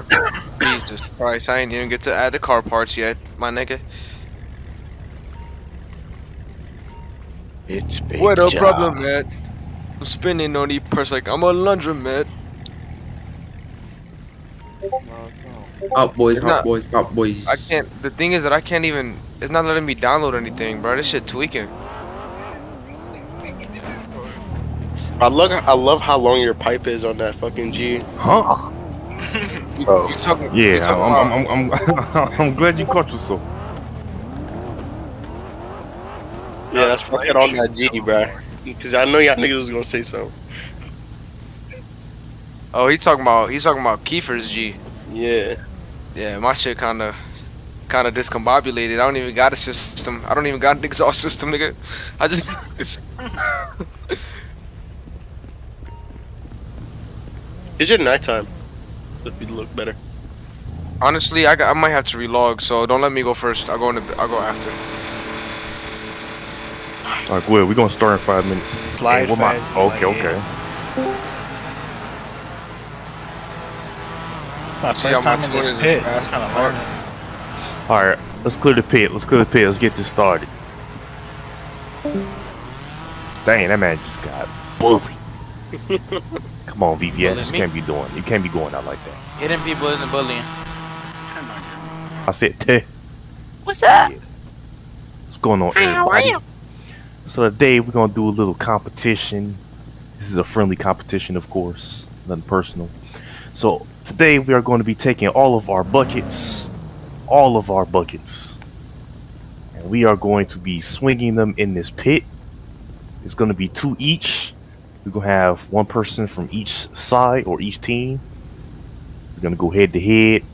Hold Jesus Christ, I ain't even get to add the car parts yet, my nigga. It's big What a job. problem, man? I'm spinning on the purse like I'm a laundromat. Up boys, It's hot not- boys, up boys. I can't. The thing is that I can't even. It's not letting me download anything, bro. This shit tweaking. I love I love how long your pipe is on that fucking G. Huh? You, Oh. you talking? Yeah, talking I'm, about- I'm, I'm, I'm, I'm glad you caught yourself. Yeah, that's let's get on that G, bruh. Cause I know y'all niggas was gonna say something. oh, he's talking about. He's talking about Kiefer's G. Yeah. Yeah, my shit kind of, kind of discombobulated. I don't even got a system. I don't even got an exhaust system, nigga. I just. It's your nighttime. If you look better. Honestly, I, I might have to relog. So don't let me go first. I'll go in. The, I'll go after. All right, good. We're gonna start in five minutes. Slide what my- Okay, like, okay. My See first time in this twin is pit. fast I'm and trying to hard. All right, let's clear the pit. Let's clear the pit. Let's get this started. Dang, that man just got bullied. Come on, VVS. You can't be doing. You can't be going out like that. Hitting people in the bullying. I said, "Teh." What's up? What's going on, everybody? So today we're gonna do a little competition. This is a friendly competition, of course, nothing personal. So today we are going to be taking all of our buckets, all of our buckets, and we are going to be swinging them in this pit. It's going to be two each. We're gonna have one person from each side or each team. We're gonna go head to head,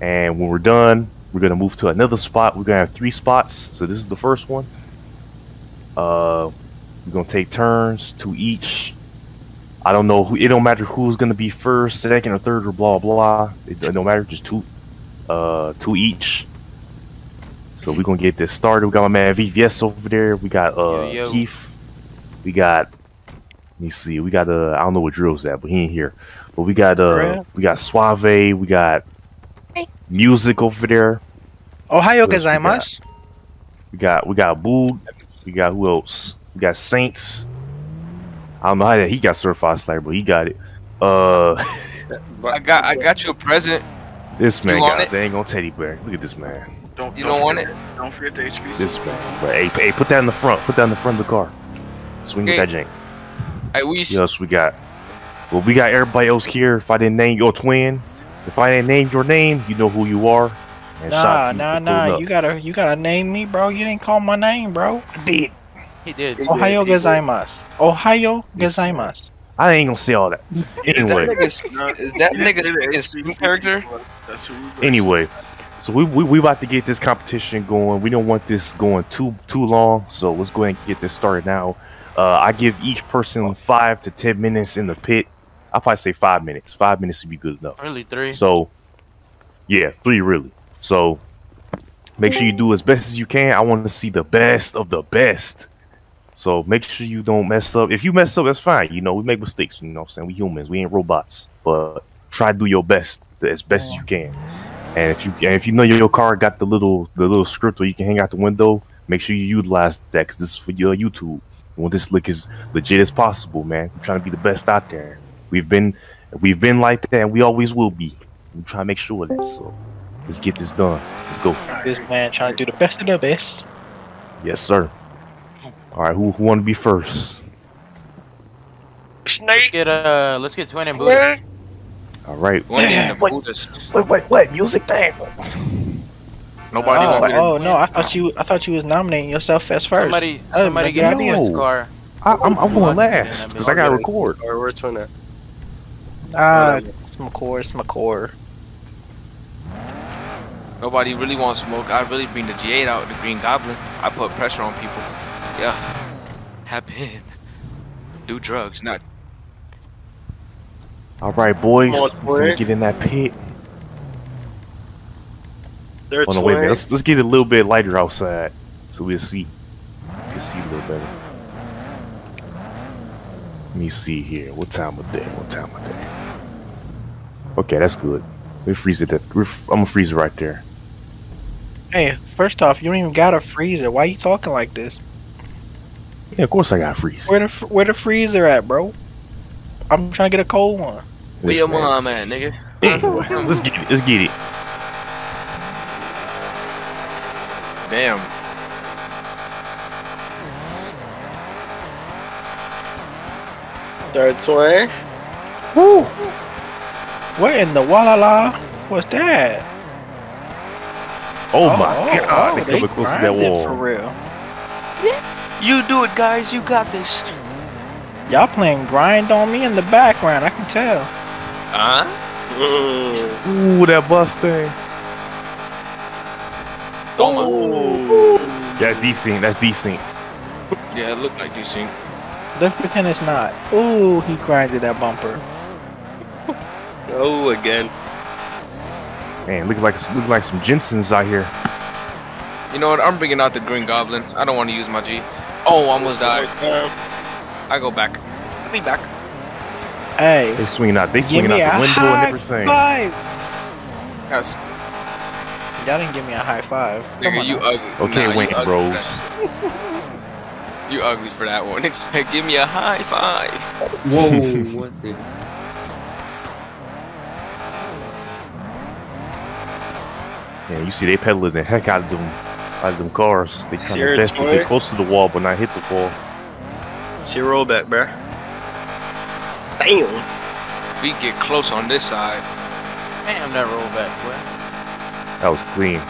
and when we're done, we're gonna move to another spot. We're gonna have three spots. So this is the first one. Uh, we're gonna take turns, to each. I don't know who. It don't matter who's gonna be first, second, or third, or blah blah. It, it don't matter. Just two, uh, two each. So we're gonna get this started. We got my man VVS over there. We got uh Yo, yo. Keith. We got. Let me see. We got uh. I don't know what Drill's at, but he ain't here. But we got uh. We got Suave. We got music over there. Ohio Who else we got? gozaimasu. We got we got Boo. We got who else? We got Saints. I don't know how that he got certified slayer, but he got it. Uh, I got. I got you a present. this man You want got it? a dang on teddy bear. Look at this man. Don't, You don't want it? Don't forget the HP. This man. But hey, hey, put that in the front. Put that in the front of the car. Swing with Okay. that jank. Hey, we. What else we got? Well, we got everybody else here. If I didn't name your twin, if I didn't name your name, you know who you are. And Nah, you nah, nah. pulling You gotta, you gotta name me, bro. You didn't call my name, bro. I did. He did. Ohio gozaimasu. Ohio gozaimasu. I ain't gonna say all that. Anyway. Is that nigga speaking Steam character? That's who anyway so we, we we about to get this competition going we don't want this going too too long so let's go ahead and get this started now uh i give each person five to ten minutes in the pit. I'll probably say five minutes. Five minutes would be good enough. Really three. so yeah three really. So make sure you do as best as you can. I want to see the best of the best. So make sure you don't mess up. If you mess up that's fine. You know we make mistakes you know what i'm saying? We humans. We ain't robots. But try to do your best as best as you can. And if you and if you know your car got the little the little script where you can hang out the window, make sure you utilize that because this is for your YouTube. We want this look as legit as possible, man. We're trying to be the best out there. We've been we've been like that, and we always will be. We try to make sure of that. So let's get this done. Let's go. This man trying to do the best of the best. Yes, sir. All right, who who want to be first? Snake. Get uh, let's get twin and Buddha. All right. One thing the What? Wait, wait, wait. Music thing. Nobody Oh, want oh no! I thought you, I thought you was nominating yourself as first. Somebody, Oh, somebody get idea. in his No. I, I'm I'm going What? last because I got to record. Or where's twin at? Ah, it's my core. It's my core. Nobody really wants smoke. I really bring the G8 out, the Green Goblin. I put pressure on people. Yeah. Happen. Do drugs, not. All right, boys. On, We're gonna get in that pit. They're Oh no, wait a minute. Let's, let's get it a little bit lighter outside so we'll see. We can see a little better. Let me see here. What time of day? What time of day? Okay, that's good. We freeze it. At, we're, f- I'm gonna freeze it right there. Hey, first off, you don't even got a freezer. Why are you talking like this? Yeah, of course I got freeze. Where the where the freezer at, bro? I'm trying to get a cold one. Where your mom at, nigga? Hey, let's get it. Let's get it. Damn. Third swing. Woo! What in the walala? What's that? Oh, oh my oh, god, oh, they they coming close to that wall. for real. You do it, guys. You got this. Y'all playing grind on me in the background. I can tell. Huh? Ooh, that Mustang. Oh. That's decent. That's decent. Yeah, it looked like decent. Let's pretend it's not. Ooh, he grinded that bumper. Oh, again. Man, look like look like some Jensen's out here. You know what? I'm bringing out the Green Goblin. I don't want to use my G. Oh, almost died. I go back. I'll be back. Hey, They swinging out. They swinging out the window and everything. five. Yes. Y'all didn't give me a high five. Come Nigga, on you ugly. Okay, Nah, you ugly Bros. You ugly for that one. It's like, give me a high five. Whoa, what the? Yeah, you see they pedaling the heck out of them out of them cars. They kind of best to get close to the wall but not hit the wall. See your rollback, bruh. Damn. We get close on this side. Damn, that roll back, boy. That was clean.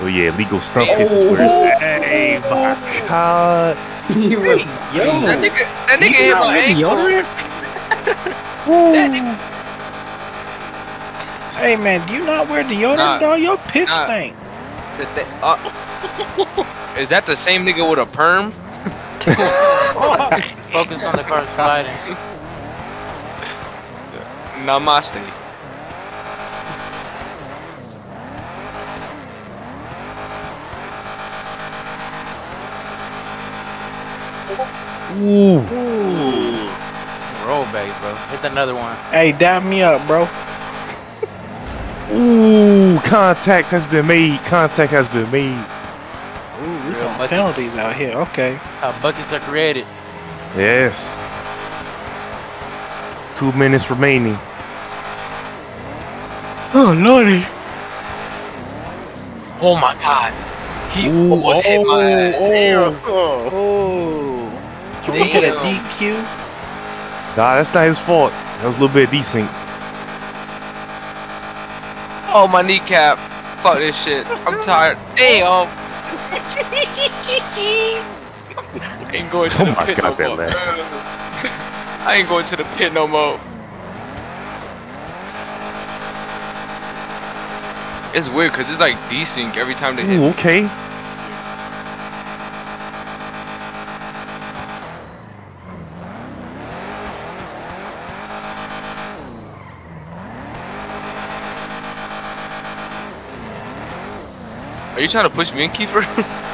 Oh yeah, legal stunt. This is where it's Hey my god. He was Yo, That nigga, that nigga hit my ankle. That nigga- hey man, do you not wear deodorant, Nah, dog? Your piss nah. stink. that- that- uh, is that the same nigga with a perm? Focus on the car sliding. Namaste. Ooh. Ooh. Roll back, bro. Hit another one. Hey, dab me up, bro. Ooh, contact has been made. Contact has been made. Ooh, we Real talking buckets. penalties out here. Okay. How buckets are created. Yes. Two minutes remaining. Oh lordy. Oh my god. He Ooh, almost hit my ass. Oh. Oh. oh. Can we get a Damn. DQ? Nah, that's not his fault. That was a little bit decent. Oh, my kneecap. Fuck this shit. I'm tired. Damn. I ain't going to Oh the pit God, no more. I ain't going to the pit no more. It's weird because it's like desync every time they hit. Ooh, okay. Are you trying to push me in, Kiefer?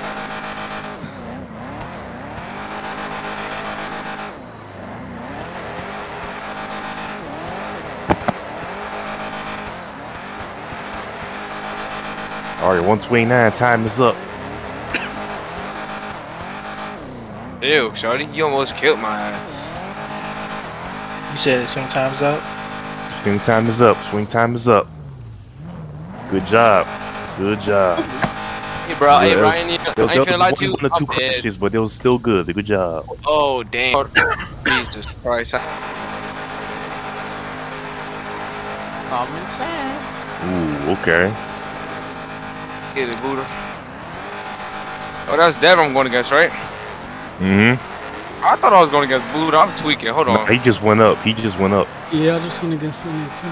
All right, 129. Time is up. Ew, shorty, you almost killed my ass. You said the swing time's up. Swing time is up. Swing time is up. Good job. Good job. Hey, bro, hey, Ryan, you, There, I ain't finna lie to you. one, one or two I'm dead. crashes, but it was still good. Good job. Oh, damn. Jesus Christ. Common sense. Ooh, okay. Get it, Buddha. Oh, that's Dev I'm going against, right? Mm-hmm. I thought I was going against Buddha. I'm tweaking. Hold on. He just went up. He just went up. Yeah, I just went against Sunny too.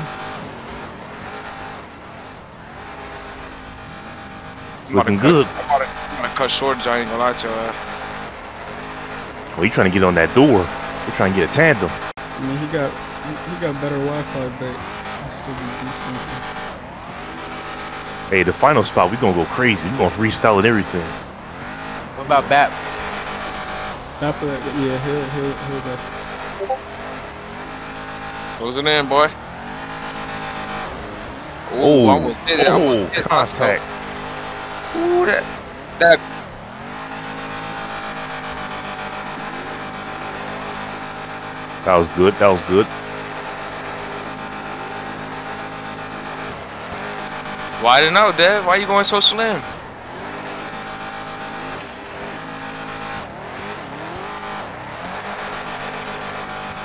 It's I'm looking cut- good. I'm gonna, I'm about to cut short, I ain't gonna lie to you. Well, he trying to get on that door. He trying to get a tandem. I mean, he got he, he got better Wi-Fi, but he still be decent. Hey, the final spot, we gonna go crazy. We gonna freestyle and everything. What about Bap? After that, yeah, he'll he'll he'll go. Closing in, boy. Ooh, Oh, I almost did it. I oh, almost did myself. contact. Ooh, that, that. That was good. That was good. Widen out, Dad. Why you going so slim?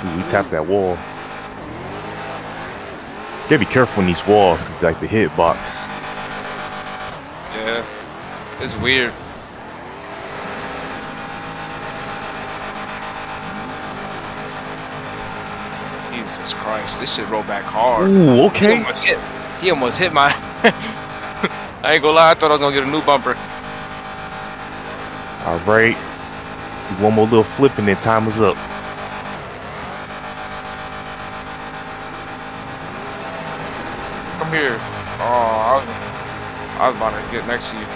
Ooh, we tapped that wall. You Gotta be careful in these walls, cause like the hitbox. Yeah, it's weird. Jesus Christ, this shit roll back hard. Ooh, okay. He almost hit. He almost hit my. I ain't gonna lie. I thought I was gonna get a new bumper. All right. One more little flip and then time is up. Come here. Oh, I was, I was about to get next to you.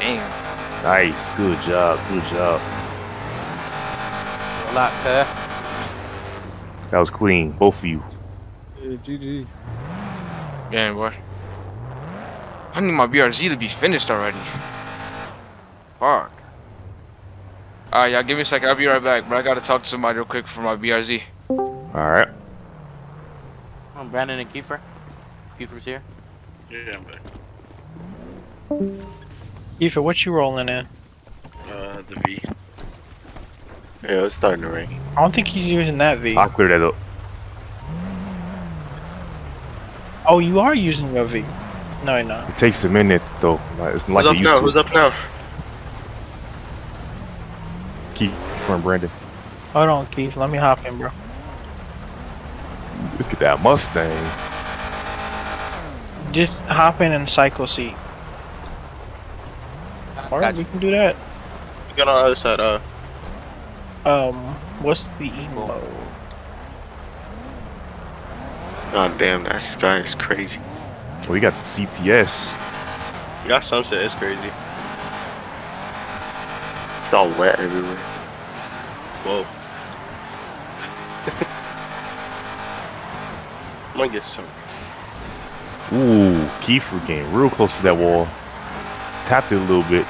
Damn. Nice. Good job. Good job. A lot, huh? That was clean. Both of you. Yeah, GG. Damn, boy. I need my BRZ to be finished already. Fuck. Alright, y'all give me a second. I'll be right back, but I gotta talk to somebody real quick for my BRZ. All right. Oh, Brandon and Kiefer. Kiefer's here. Yeah, I'm back. Ethan, what you rolling in? Uh, the V. Yeah, it's starting to rain. I don't think he's using that V. I'll clear that up. Oh, you are using your V. No, you're. It takes a minute though. Like, It's like Who's up used now? to. Who's up now? Keith from Brandon. Hold on, Keith. Let me hop in, bro. Look at that Mustang. Just hop in and cycle seat. Alright, Got we can do that. We got on the other side. Uh, Um, what's the emo? God damn, that sky is crazy. We got CTS. You got sunset. It's crazy. It's all wet everywhere. Whoa. I'm gonna get some. Ooh, Kiefer getting real close to that wall. Tapped it a little bit.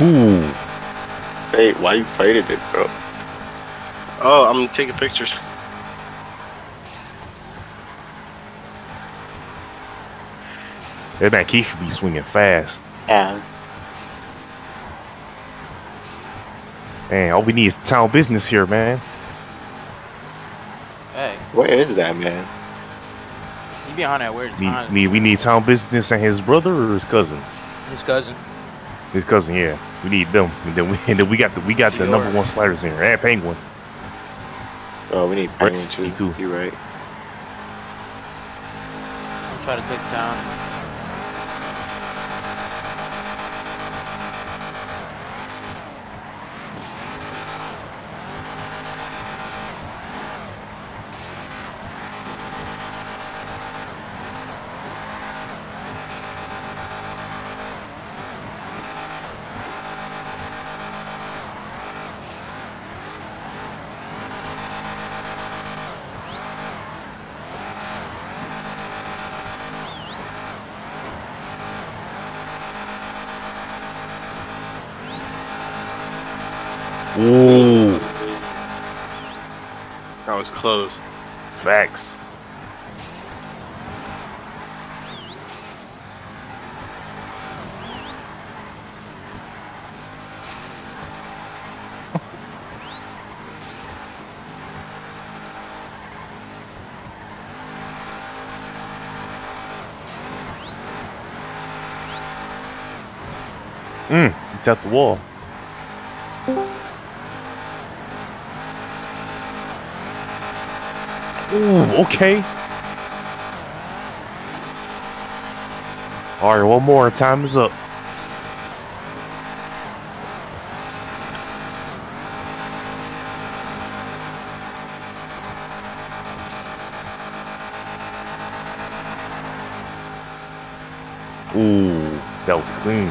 Ooh, Hey, why you fighting it, bro? Oh, I'm taking pictures. that man should be swinging fast. Yeah. Man, all we need is town business here, man. Hey, Where is that man? he be on that weird Need, time. need, we need town business and his brother or his cousin. His cousin. His cousin, yeah. We need them. And then we, and then we got the we got the number one sliders in here and Penguin. Oh, we need Penguin too. too. You're right. I'm trying to take town. Ooh, That was close. facts. Mm, he tapped the wall. Ooh, okay. All right, one more. Time is up. Ooh, that was clean.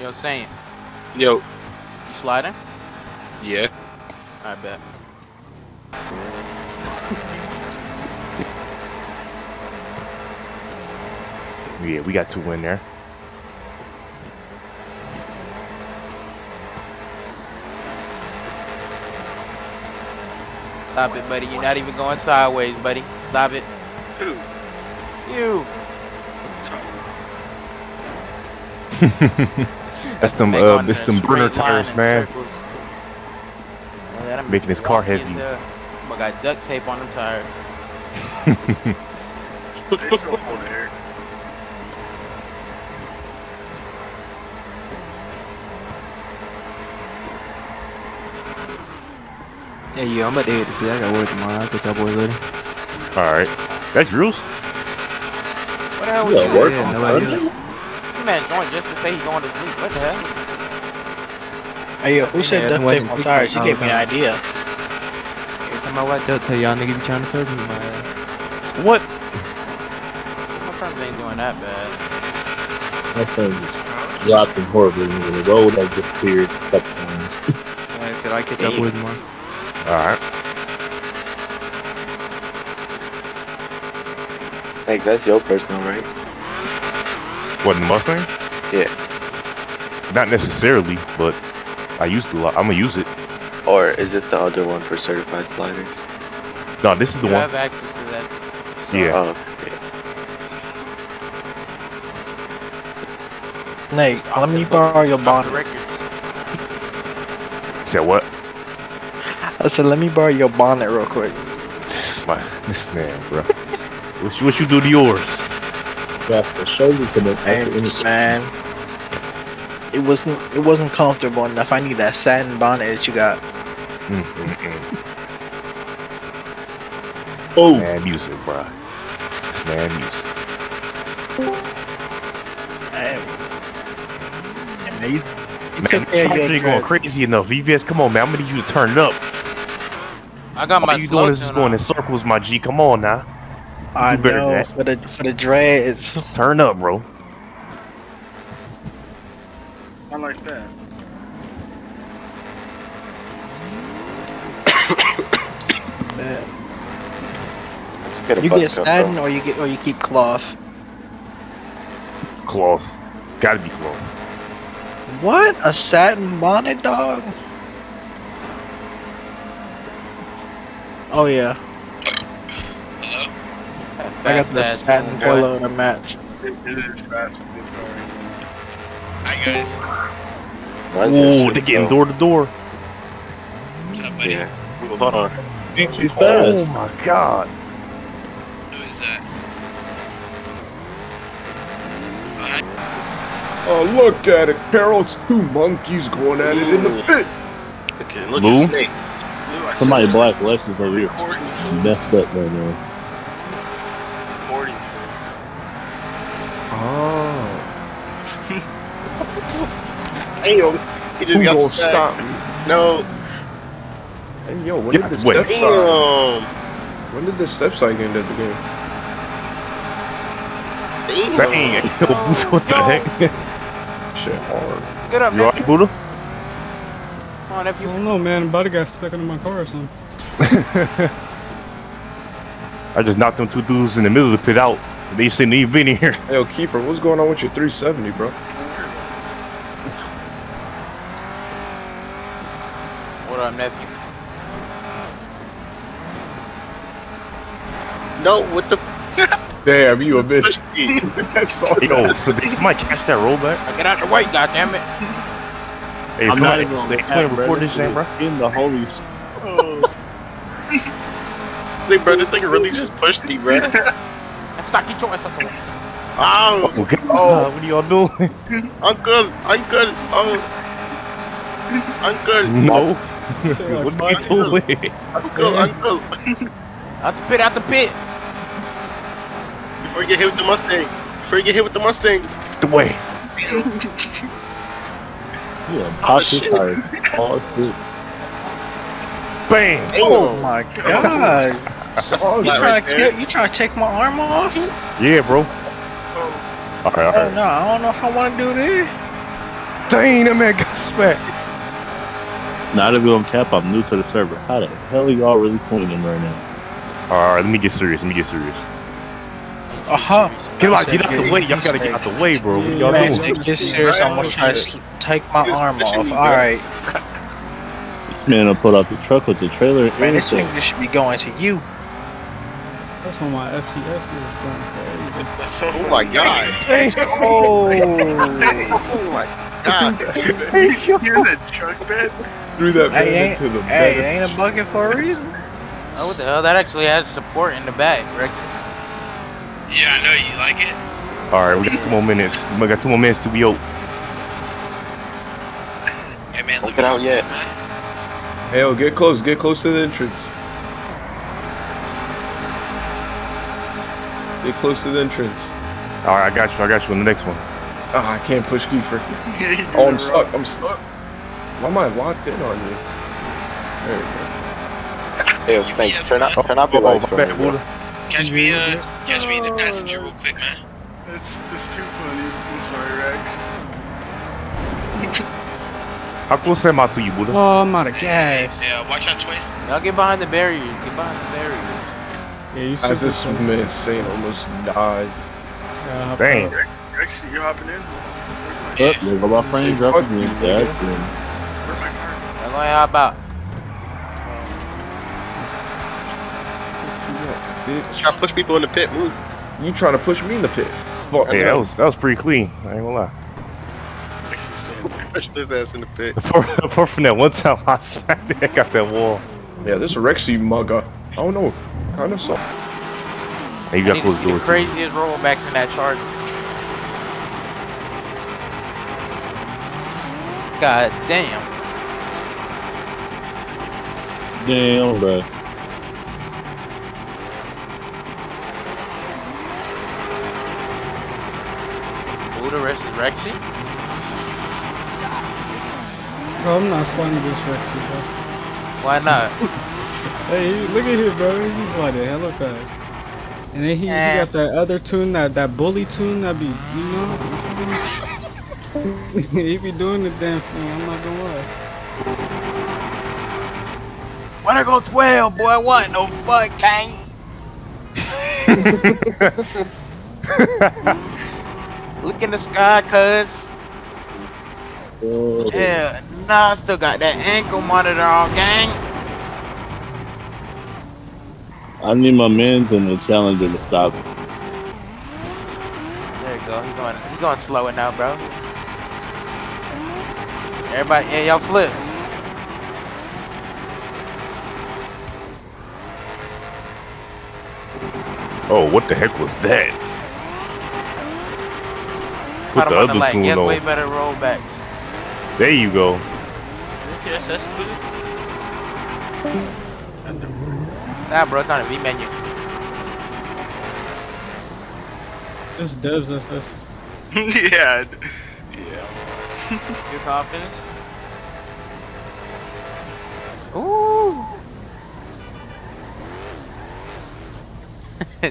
Yo, Saint. Yo sliding? yeah. I bet. Yeah, we got two in there. Stop it, buddy. You're not even going sideways, buddy. Stop it. Who? You. That's them, Hang uh, on it's them burner tires, man. circles. Man, Making his car heavy. there. I got duct tape on them tires. Yeah, yeah, I'm about to head to see. I got work tomorrow. I'll catch y'all boys later. All right. That Drew's? What the hell was Yeah, you yeah, no idea. You man joined just to say he's going to sleep. What the hell? Hey, yo, who said Yeah, duct why tape didn't on tires? You gave me an oh, time? idea. Every time I watch duct tape, y'all niggas be trying to serve me my ass. What? My friends ain't doing that bad. My phone just dropped him horribly. and The road has disappeared a couple times. I said, I'll catch up with boys tomorrow. All right. Like that's your personal, right? What, the Mustang? Yeah. Not necessarily, but I used to. I'm gonna use it. Or is it the other one for certified sliders? No, this is the one you one. have access to that. Yeah. Oh, yeah. Nate, let me borrow your off the bonnet. records. Said what? I said, let me borrow your bonnet real quick. This, my, this man, bro. what, you, what you do to yours? Got the shoulder to the Hey, man, it wasn't it wasn't comfortable enough. I need that satin bonnet that you got. Mm. Oh, Man, music, bro. This man, music. Hey, hey, man, you, you Man, took care of the your ain't going crazy enough. VVS, come on, man. I'm gonna need you to turn it up. I got my All you doing is just slow going in circles, my G. Come on now. I do know that. for the for the dreads. Turn up, bro. Not like that. Man. Let's get a You get satin or you get or you keep cloth. Cloth. Gotta be cloth. What a satin bonnet, dog. Oh yeah, I got the satin tune, boy. polo to match. It, it is fast with this car. Hi guys, Why is your Ooh, shit they getting door to door. what's up, buddy? Yeah. Well, hold on. he's Oh fast. my god. Who is that? Oh, look at it, Carol. It's two monkeys going at it in the pit. Okay, look Lou? at Snake. Lou, Somebody said black Lexus over here. recording, She's messed up right now. Oh. Damn. He just Who got gonna stop me? No. Hey, yo, when Yeah, did the wait. step sign? Damn. When did the step sign end at the game? Damn. Dang. Yo, Buddha, what the heck? Shit hard. Get up, You man. alright, Buddha? Come on, if you... I don't know, man. Buddy got stuck under my car or something. I just knocked them two dudes in the middle of the pit out. They shouldn't even been here. Hey, yo, Keeper, what's going on with your 370, bro? What up, nephew? No, what the Damn, you a bitch. That's all. Yo, so did somebody catch that rollback? I Get out the way, goddammit. Hey, I'm not even they gonna explain record this shit, bro. In the holy. Oh. Like, bro, this thing really just pushed me, bro. Stock your choice. Uncle. Oh, Oh, Uh, what are y'all doing? uncle, uncle, oh, uncle, No. Say, like, what are you doing? uncle, uncle. Out the pit, out the pit. Before you get hit with the Mustang. Before you get hit with the Mustang. The way. Yeah, pop his shit. tires. All shit. Bang. Oh my god. Sorry. You trying to kill? You trying to take my arm off? Yeah, bro. All right, all Oh no, I don't know if I want to do this. Dang, that man got smacked. Not even on cap, I'm new to the server. How the hell are y'all really swinging right now? All right, let me get serious. Let me get serious. Uh huh. Get out, get out the way. Y'all gotta get out the way, bro. What y'all Man, doing? take this serious. I'm gonna try to take my arm off. All right, This man will put off the truck with the trailer man. This everything. finger should be going to you. That's when my FPS is going crazy. Oh my god. Oh. oh my god. Hear that truck bed? Threw that man Hey, into the hey, bed. ain't a bucket for a reason. Oh, what the hell? That actually has support in the back, Rex. Yeah, I know you like it. All right, we got two more minutes. We got two more minutes to be out. Hey man, look get out yet. man. Hell, get close. Get close to the entrance. Get close to the entrance. All right, I got you. I got you on the next one. Ah, I can't push Kiefer. Oh, I'm stuck. I'm stuck. Why am I locked in on you? There we go. Hey, thanks. Turn out, turn off your Oh, lights my for me, bro. Catch me, uh, catch me in the passenger real quick, man. That's, that's too funny. I'm sorry, Rex. How close am I to you, Buddha? Oh, I'm out of gas. Yeah, watch out, twin. Y'all get behind the barriers. Get behind the barriers. Yeah, you As super this slow. man insane almost dies. Yeah, hop Dang. up. Rex, you hopping in? Oh, there go my friend dropping me. That's good. Where's my car? Y'all gonna hop out. Bitch. Try to push people in the pit. Move. You trying to push me in the pit? Fuck. Yeah, that was that was pretty clean. I ain't gonna lie. Push this ass in the pit. Apart apart from that one time I smacked the heck out that wall. Yeah, this Rexy mugger. I don't know. Kind of so. Hey, you got need close the door the too. craziest rollbacks in that charger. God damn. Damn, bro. Who the rest is Rexy? Bro, I'm not sliding this Rexy, bro. Why not? Hey, look at him, bro. He's like a hella fast. And then he, he Eh. got that other tune, that, that bully tune that be, you know, you feel me? he be doing the damn thing, I'm not gonna lie. When I go 12, boy, what no fuck, gang? Look in the sky, cuz. Oh, Yeah, nah, I still got that ankle monitor on, gang. I need my men's and the challenger to stop. There you go. He's going, he's going slow it now, bro. Everybody, yeah, y'all flip. Oh, what the heck was that? Put Put the him the other leg. tune He has way on. better rollbacks. There you go. Yes, that's good. Nah, bro, it's on a V menu. This devs us. yeah. Yeah. Your confidence? Ooh.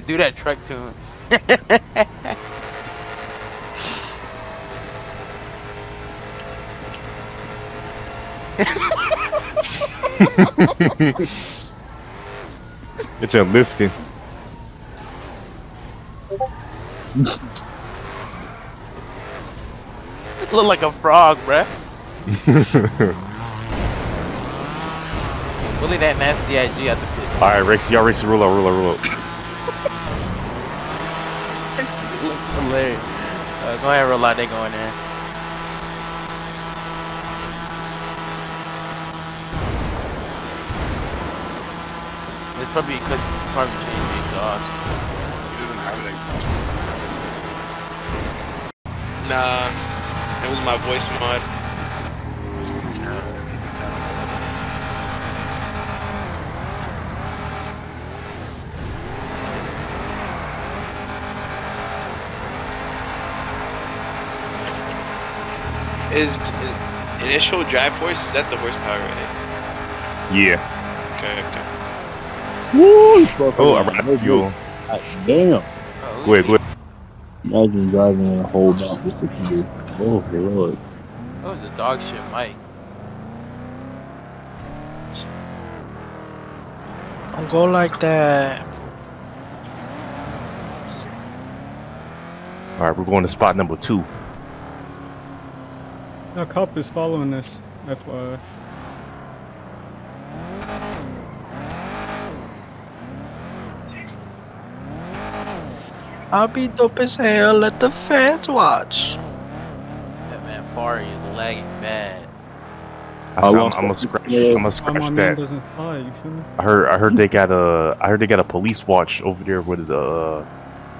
Do that truck tune. It's a lifting. Look like a frog, bruh. Bully that nasty IG at the pit. All right, Rex, y'all Rex, roll out, roll out, roll out. Hilarious. Uh, go ahead, roll out. They go in probably because probably changed the exhaust. He doesn't have an exhaust. Nah, it was my voice mod. Is is initial drive force? Is that the horsepower? Right? Yeah. Okay, okay. Woo, this motherfucker Oh, I is ran no out of fuel. God damn. Oh, Go ahead, go ahead. Imagine driving in a whole map with 600. Oh, for Lord. That was a dog shit, Mike. Don't go like that. All right, we're going to spot number two. A cop is following us. FYI. I'll be dope as hell. Let the fans watch. That man Fari is lagging bad. I I said, I'm, gonna scratch. Yeah. I'm gonna scratch my man that. doesn't fly, you feel me? I heard. I heard they got a. I heard they got a police watch over there where the uh,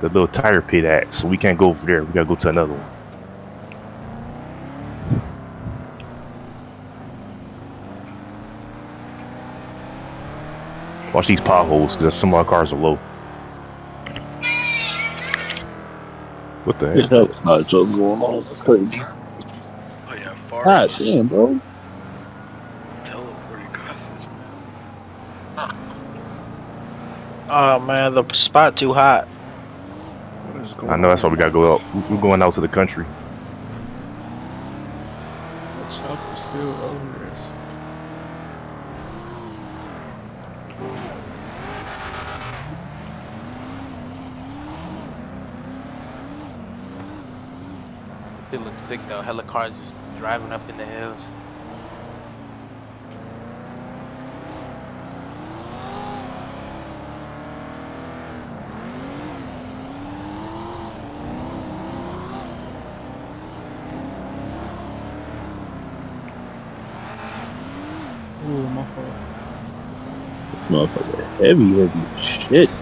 the little tire pit at. So we can't go over there. We gotta go to another one. Watch these potholes because some of our cars are low. What the There's heck? hella side jokes going on. That's crazy. Oh yeah, far. God damn, bro. Teleporting crosses. Oh man, the spot too hot. What is going I know that's why we gotta go out. We're going out to the country. The shop is still over It looks sick though. Hella cars just driving up in the hills. Ooh, my fault. This motherfucker heavy, heavy shit.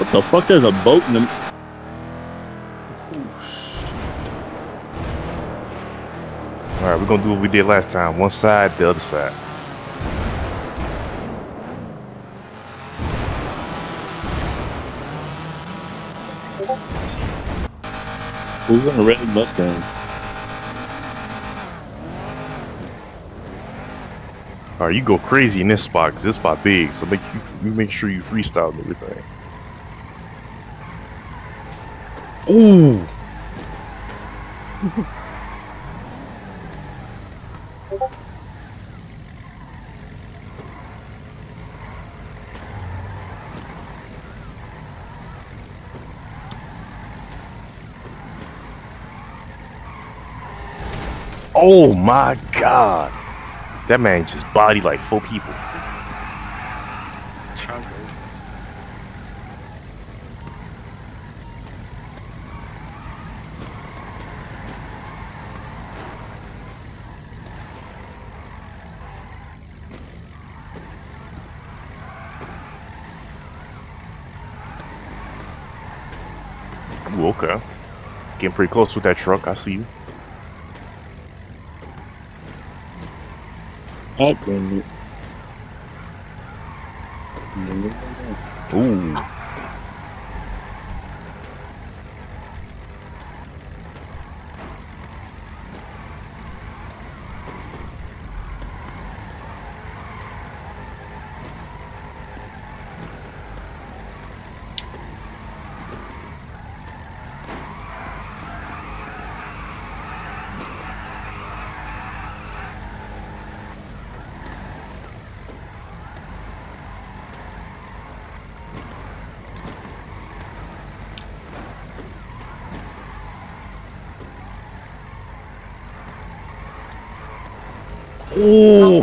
What the fuck? There's a boat in the. All right, we're gonna do what we did last time. One side, the other side. Who's in a red Mustang? All right, you go crazy in this spot because this spot big. So make you, you make sure you freestyle and everything. Ooh. Oh my god. That man just bodied like four people. Ooh, okay. Getting pretty close with that truck. I see you. God Ooh.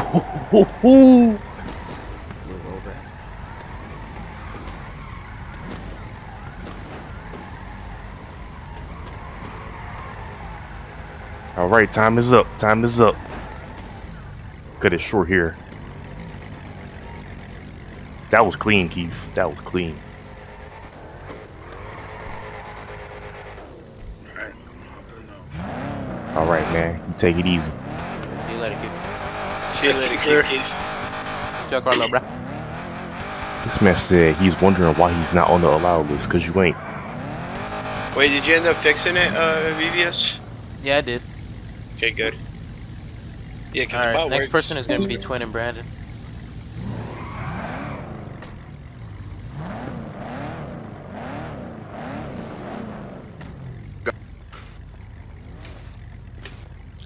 All right, time is up. Time is up. Cut it short here. That was clean, Keith. That was clean. All right, man. You take it easy. You let it get. Feel it, Kiki. Yo, Carlo, bro. This man said he's wondering why he's not on the allowed list because you ain't. Wait, did you end up fixing it, uh, VVS? Yeah, I did. Okay, good. Yeah, because All the right, bot next works. person is gonna be Twin and Brandon.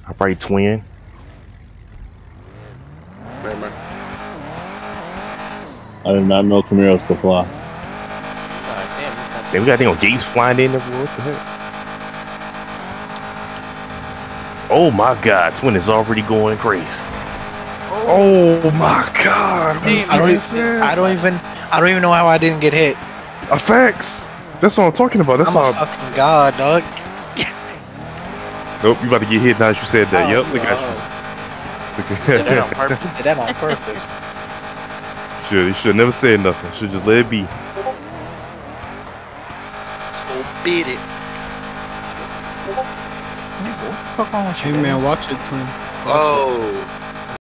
All right, twin. Man, man. I did not know Camaros could fly. Uh, damn, this guy- Then we got thing on gates flying in everywhere. What the heck? Oh my god, twin is already going crazy. Oh my god. I don't, even, I don't even I don't even know how I didn't get hit. Effects. That's what I'm talking about. That's I'm a how. fucking god, dog. Nope, you about to get hit now that you said that. Oh, yep, look at you. Did that on purpose. Did that on purpose. At Should you should never said nothing. Should just let it be. So beat it. Nigga, what the fuck wrong with Hey man, watch it, twin. Oh.